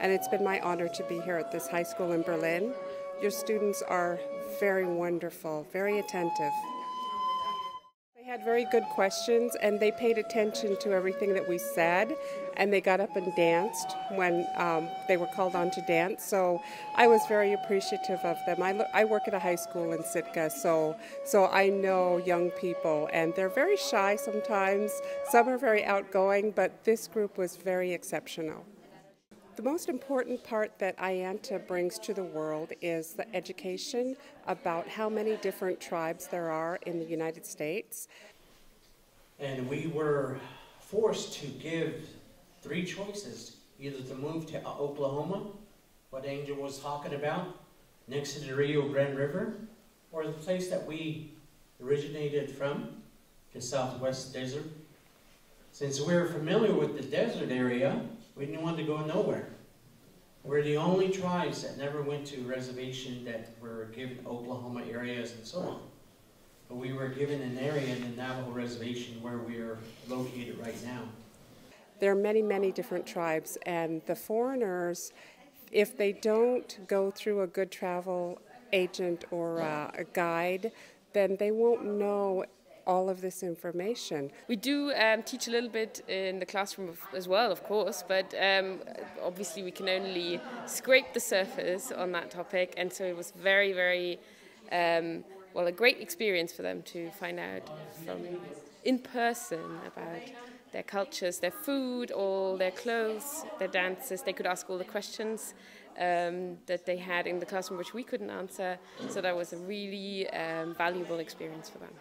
and it's been my honor to be here at this high school in Berlin. Your students are very wonderful, very attentive. They had very good questions and they paid attention to everything that we said and they got up and danced when um, they were called on to dance. So I was very appreciative of them. I, I work at a high school in Sitka, so, so I know young people and they're very shy sometimes. Some are very outgoing, but this group was very exceptional. The most important part that AIANTA brings to the world is the education about how many different tribes there are in the United States. And we were forced to give three choices either to move to Oklahoma, what Angel was talking about, next to the Rio Grande River, or the place that we originated from, the Southwest Desert. Since we were familiar with the desert area, we didn't want to go nowhere. We're the only tribes that never went to reservation that were given Oklahoma areas and so on. But we were given an area in the Navajo Reservation where we are located right now. There are many, many different tribes, and the foreigners, if they don't go through a good travel agent or uh, a guide, then they won't know all of this information. We do um, teach a little bit in the classroom as well, of course, but um, obviously we can only scrape the surface on that topic, and so it was very, very um, well a great experience for them to find out from in person about their cultures, their food, all their clothes, their dances. They could ask all the questions um, that they had in the classroom which we couldn't answer. So that was a really um, valuable experience for them.